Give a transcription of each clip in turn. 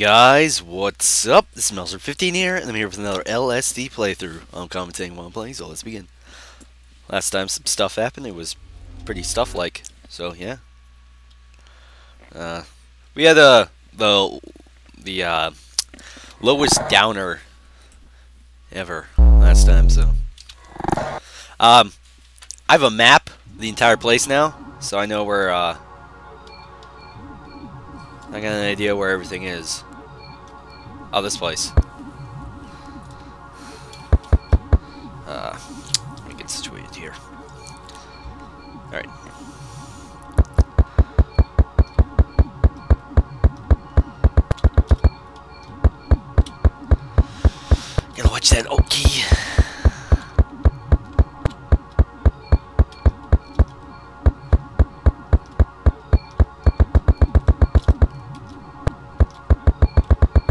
guys, what's up? This is Melzer15 here, and I'm here with another LSD playthrough. I'm commentating while I'm playing, so let's begin. Last time some stuff happened, it was pretty stuff-like, so yeah. Uh, we had uh, the, the uh, lowest downer ever last time, so. Um, I have a map, the entire place now, so I know where, uh, I got an idea where everything is. Oh, this place. Uh, let me get situated here. Alright. Gotta watch that Oki.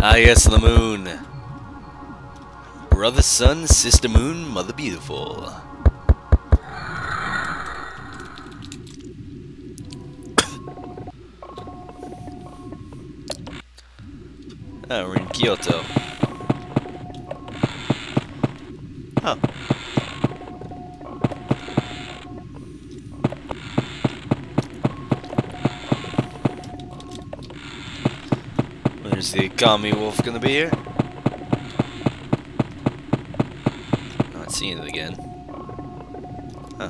Ah, yes, the moon. Brother, sun, sister moon, mother beautiful. oh, we're in Kyoto. Where's the Kami Wolf gonna be here? Not seeing it again. Huh.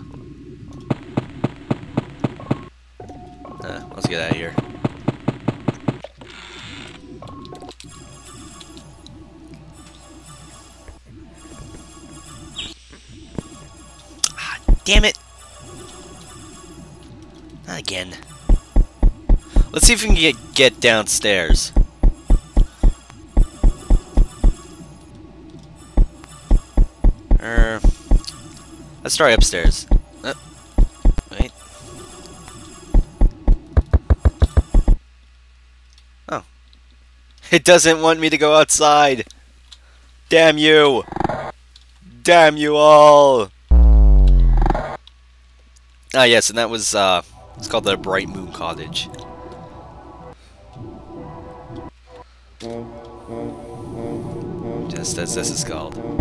Uh, let's get out of here. Ah, damn it! Not again. Let's see if we can get, get downstairs. Let's try upstairs. Uh, wait. Oh. It doesn't want me to go outside. Damn you. Damn you all. Ah, yes, and that was, uh, it's called the Bright Moon Cottage. Just as this is called.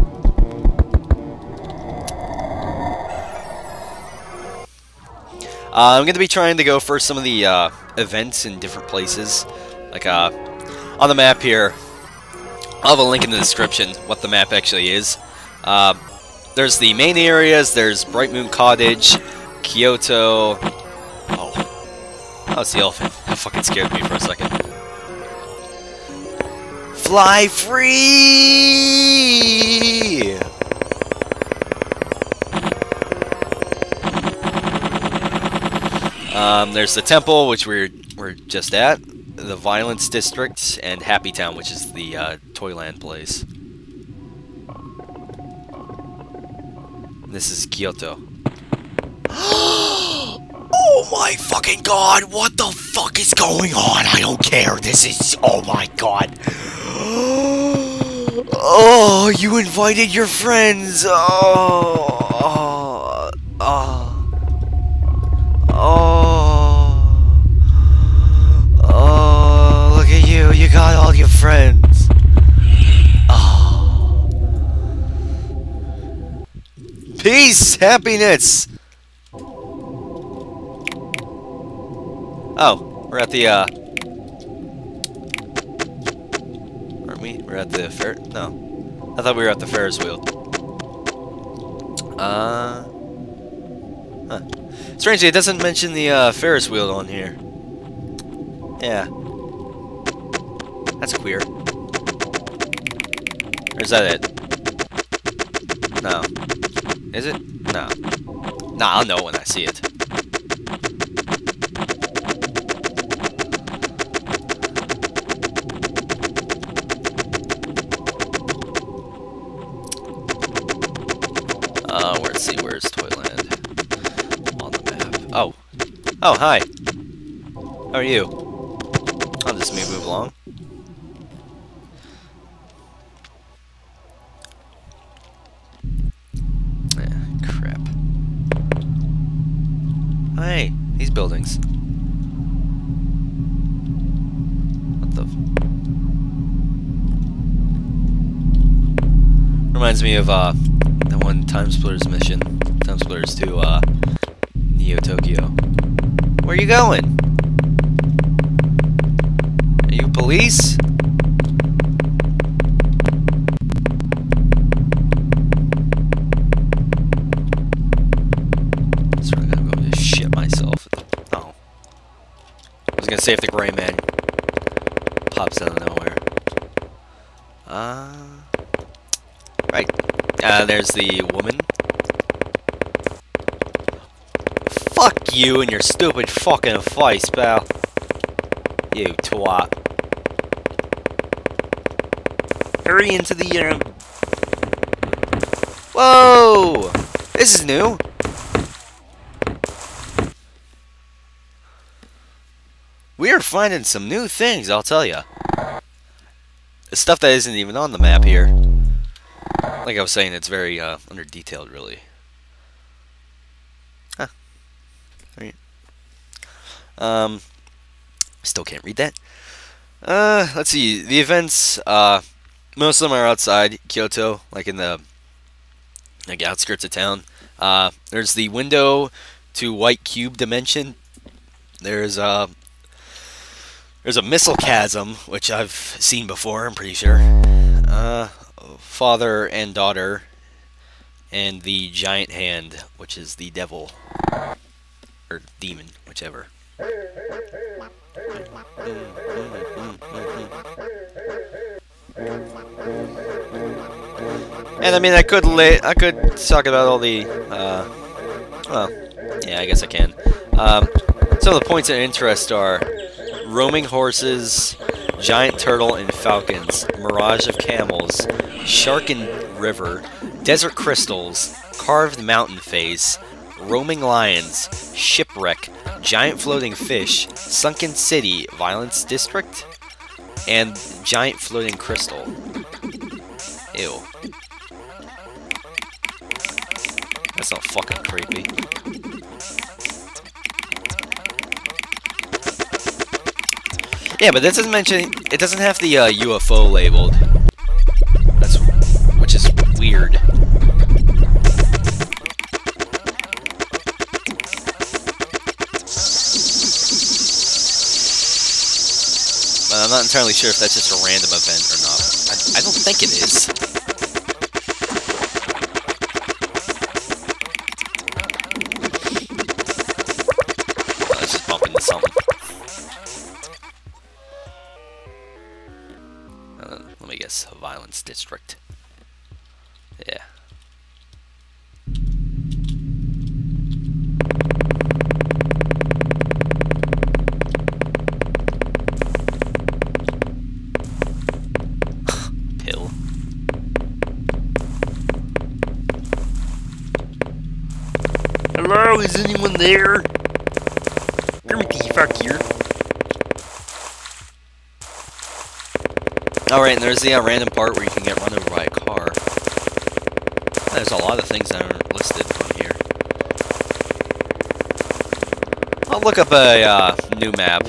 I'm going to be trying to go for some of the uh, events in different places. Like uh, on the map here, I'll have a link in the description what the map actually is. Uh, there's the main areas, there's Bright Moon Cottage, Kyoto... Oh, oh it's the elephant. That fucking scared me for a second. Fly free! Um, there's the temple, which we're we're just at, the Violence District, and Happy Town, which is the uh, Toyland place. This is Kyoto. oh my fucking god! What the fuck is going on? I don't care. This is oh my god. Oh, you invited your friends. Oh, oh, friends. Oh. Peace, happiness. Oh, we're at the, uh... Aren't we? We're at the fair... No. I thought we were at the Ferris wheel. Uh... Huh. Strangely, it doesn't mention the uh, Ferris wheel on here. Yeah. That's queer. Or is that it? No. Is it? No. Nah, I'll know when I see it. Uh, let's see, where's Toyland? On the map. Oh. Oh, hi. How are you? I'll just move along. Hey, these buildings. What the... Reminds me of, uh, the one Time Splitters mission. TimeSplitters 2, uh, Neo Tokyo. Where are you going? Are you police? I say if the gray man pops out of nowhere. Uh, right. Uh, there's the woman. Fuck you and your stupid fucking face, pal. You twat. Hurry into the um. Whoa! This is new. We are finding some new things, I'll tell you. Stuff that isn't even on the map here. Like I was saying, it's very uh, under detailed, really. Huh. Alright. Um, still can't read that. Uh, let's see. The events, uh, most of them are outside Kyoto, like in the like outskirts of town. Uh, there's the window to White Cube dimension. There's uh, there's a missile chasm, which I've seen before, I'm pretty sure. Uh, father and daughter. And the giant hand, which is the devil. Or demon, whichever. And I mean, I could lay, I could talk about all the, uh, well, yeah, I guess I can. Um, some of the points of interest are roaming horses, giant turtle and falcons, mirage of camels, sharkened river, desert crystals, carved mountain face, roaming lions, shipwreck, giant floating fish, sunken city, violence district, and giant floating crystal. Ew. That's not fucking creepy. Yeah, but this doesn't mention. It doesn't have the uh, UFO labeled. That's which is weird. But I'm not entirely sure if that's just a random event or not. I, I don't think it is. Is anyone there? Grimmy, fuck here. Alright, and there's the uh, random part where you can get run over by a car. There's a lot of things that aren't listed on here. I'll look up a uh, new map.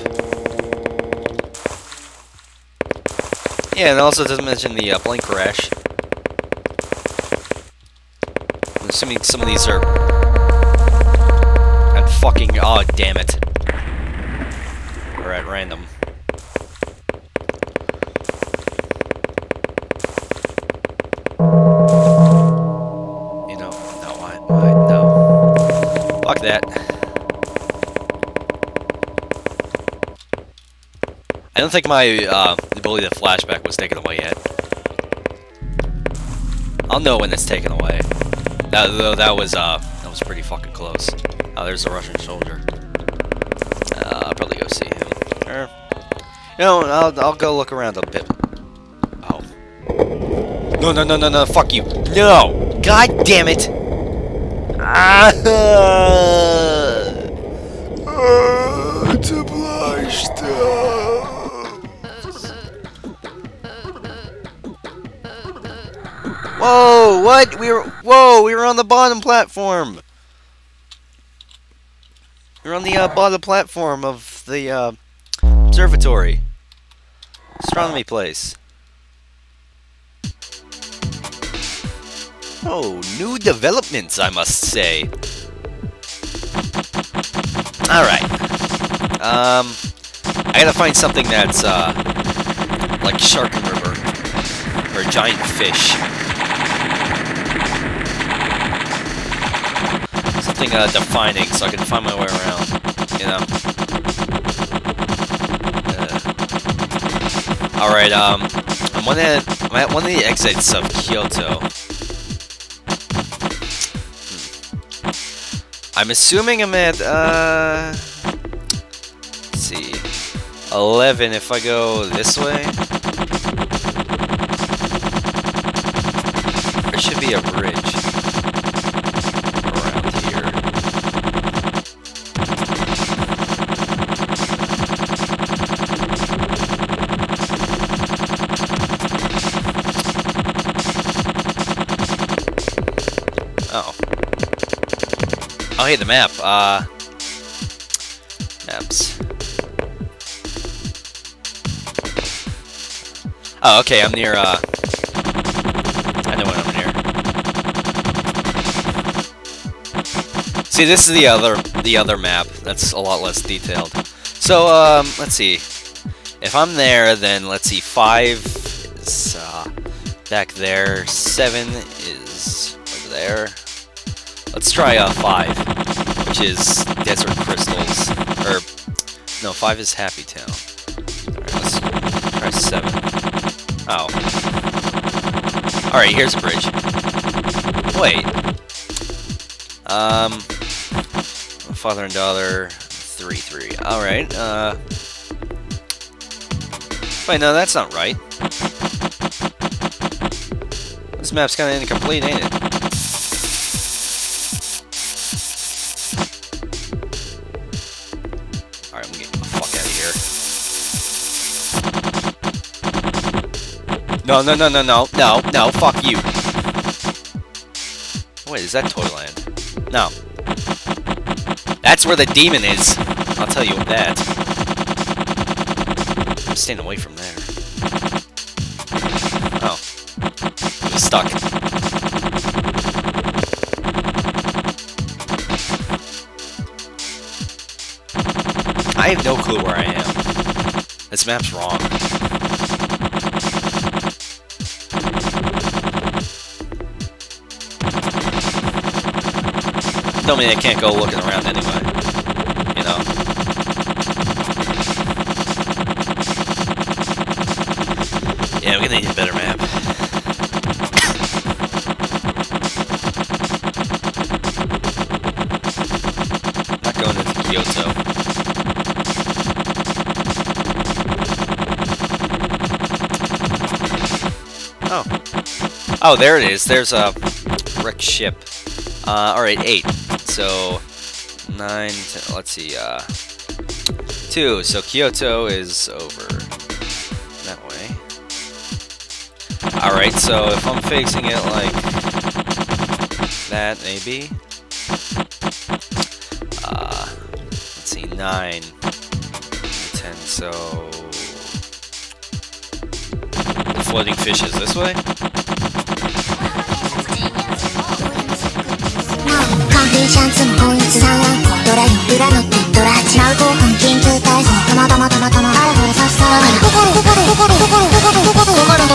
Yeah, and also doesn't mention the uh, plane crash. I'm assuming some of these are... Fucking... Oh, damn it. Or at random. You know, no, I, I, no. Fuck that. I don't think my uh, ability to flashback was taken away yet. I'll know when it's taken away. That, though, that was uh, that was pretty fucking close. Oh, there's a Russian soldier. Uh, I'll probably go see him. Or, you know, I'll, I'll go look around a bit. Oh. No, no, no, no, no, fuck you. No! God damn it! Ah! Whoa! What? We were. Whoa! We were on the bottom platform. We were on the uh, bottom platform of the uh, observatory, astronomy place. Oh, new developments, I must say. Alright. Um, I gotta find something that's, uh, like Shark River. Or giant fish. Something, uh, defining so I can find my way around, you know? Uh, Alright, um, I'm, one at, I'm at one of the exits of Kyoto. I'm assuming I'm at, uh... See... 11 if I go this way. Hey, the map. Uh, maps. Oh, okay, I'm near, uh... I know when I'm near. See, this is the other, the other map. That's a lot less detailed. So, um, let's see. If I'm there, then let's see, 5 is, uh, back there. 7 is over there. Let's try uh, 5, which is Desert Crystals. Or, no, 5 is Happy Town. Alright, let's try 7. Oh. Alright, here's a bridge. Wait. Um, father and daughter, 3-3. Alright, uh... Wait, no, that's not right. This map's kinda incomplete, ain't it? No, no, no, no, no, no, no, fuck you. Wait, is that Toyland? No. That's where the demon is. I'll tell you that. I'm staying away from there. Oh. Was stuck. I have no clue where I am. This map's wrong. Tell me they can't go looking around anyway. You know? Yeah, we're gonna need a better map. Not going into Kyoto. Oh. Oh, there it is. There's a wrecked ship. Uh, alright, 8. So, 9, 10, let's see, uh, 2. So Kyoto is over that way. Alright, so if I'm facing it like that, maybe. Uh, let's see, 9, 10, so... The floating fish is this way? シャツもんドライ裏のテドラ8ナウ交緊急体制たまたまたまたまあれこれさしたら心心心心心心心